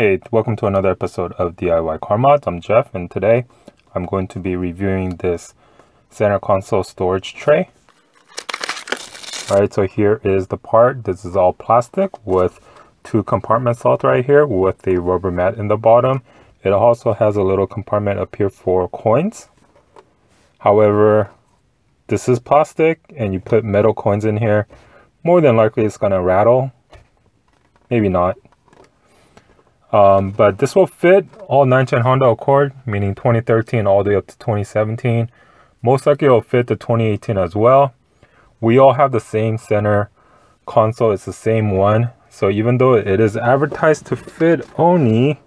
Hey, welcome to another episode of DIY Car Modz. I'm Jeff and today I'm going to be reviewing this center console storage tray. Alright, so here is the part. This is all plastic with two compartment slots right here with a rubber mat in the bottom. It also has a little compartment up here for coins. However, this is plastic and you put metal coins in here, more than likely it's going to rattle. Maybe not. Um, but this will fit all 9th gen Honda Accord, meaning 2013 all the way up to 2017. Most likely it'll fit the 2018 as well. We all have the same center console. It's the same one. So even though it is advertised to fit only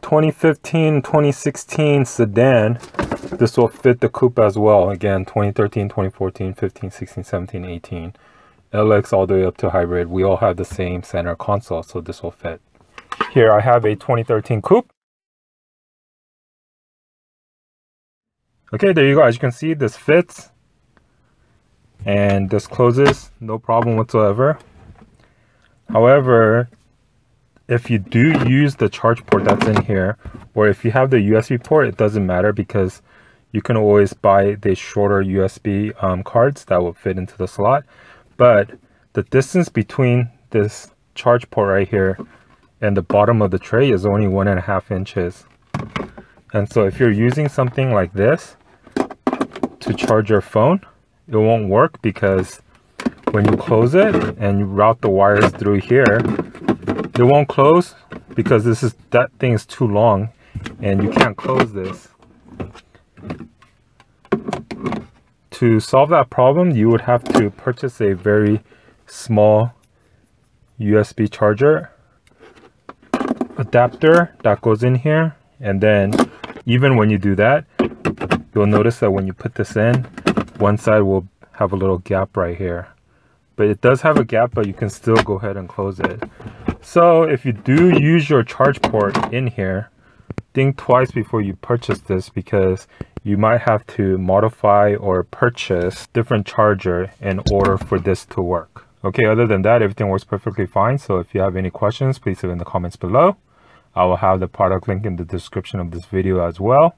2015, 2016 sedan, this will fit the coupe as well. Again, 2013, 2014, 15, 16, 17, 18. LX all the way up to hybrid. We all have the same center console, so this will fit. Here I have a 2013 coupe. Okay, there you go. As you can see, this fits and this closes, no problem whatsoever. However, if you do use the charge port that's in here, or if you have the USB port, it doesn't matter because you can always buy the shorter USB um, cards that will fit into the slot. But the distance between this charge port right here and the bottom of the tray is only one and a half inches. And so if you're using something like this to charge your phone, it won't work because when you close it and you route the wires through here, it won't close because this is that thing is too long and you can't close this. To solve that problem, you would have to purchase a very small USB charger adapter that goes in here and then even when you do that you'll notice that when you put this in one side will have a little gap right here. But it does have a gap but you can still go ahead and close it. So if you do use your charge port in here think twice before you purchase this because you might have to modify or purchase different charger in order for this to work. Okay other than that everything works perfectly fine. So if you have any questions please leave in the comments below I will have the product link in the description of this video as well.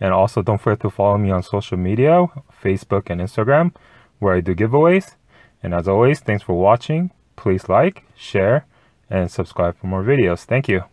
And also don't forget to follow me on social media, Facebook and Instagram, where I do giveaways. And as always, thanks for watching. Please like, share, and subscribe for more videos. Thank you.